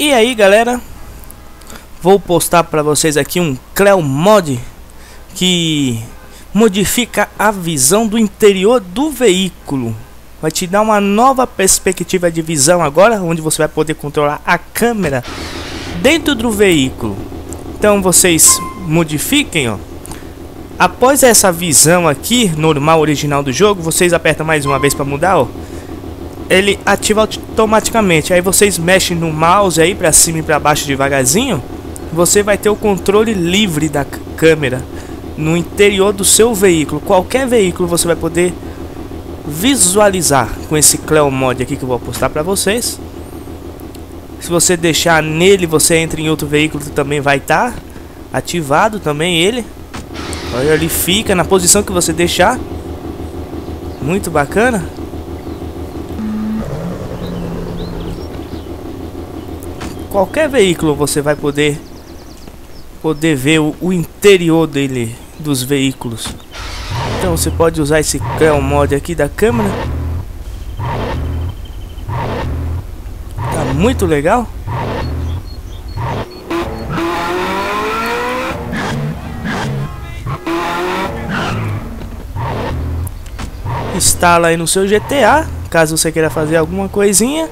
E aí galera, vou postar para vocês aqui um Cleo Mod que modifica a visão do interior do veículo. Vai te dar uma nova perspectiva de visão agora, onde você vai poder controlar a câmera dentro do veículo. Então vocês modifiquem, ó. Após essa visão aqui, normal, original do jogo, vocês apertam mais uma vez para mudar, ó ele ativa automaticamente. Aí vocês mexem no mouse aí para cima e para baixo devagarzinho, você vai ter o controle livre da câmera no interior do seu veículo. Qualquer veículo você vai poder visualizar com esse Cleo Mod aqui que eu vou postar para vocês. Se você deixar nele, você entra em outro veículo também vai estar tá ativado também ele. Olha, ele fica na posição que você deixar. Muito bacana. Qualquer veículo você vai poder poder ver o, o interior dele dos veículos. Então você pode usar esse Crayon Mod aqui da câmera. Tá muito legal. Instala aí no seu GTA, caso você queira fazer alguma coisinha.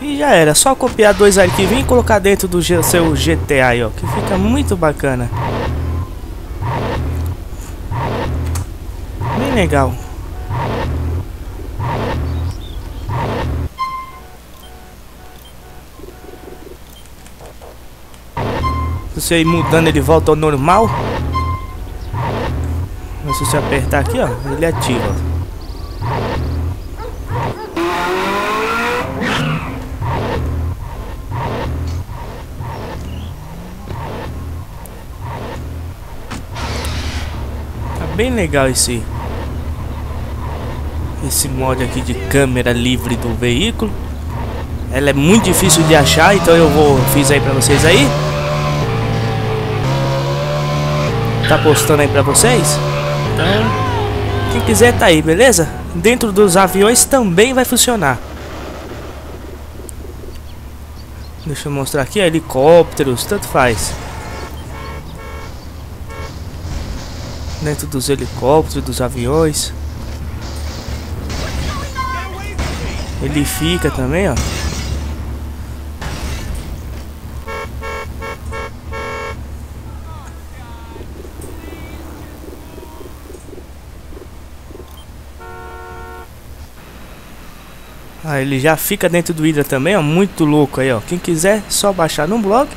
E já era, só copiar dois arquivos e colocar dentro do seu GTA aí, ó, que fica muito bacana. Bem legal. Você ir mudando, ele volta ao normal. Mas se você apertar aqui, ó, ele ativa. Bem legal esse esse mod aqui de câmera livre do veículo. Ela é muito difícil de achar, então eu vou fiz aí para vocês aí. Tá postando aí para vocês? Então, quem quiser tá aí, beleza? Dentro dos aviões também vai funcionar. Deixa eu mostrar aqui, helicópteros, tanto faz. Dentro dos helicópteros, dos aviões. Ele fica também, ó. Ah, ele já fica dentro do Hydra também, ó, muito louco aí, ó. Quem quiser, só baixar no blog.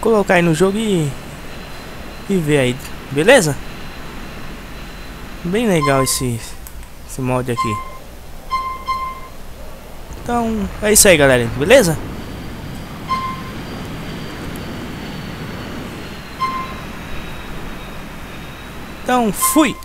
Colocar aí no jogo e e ver aí, beleza? Bem legal esse, esse mod aqui. Então, é isso aí, galera, beleza? Então, fui!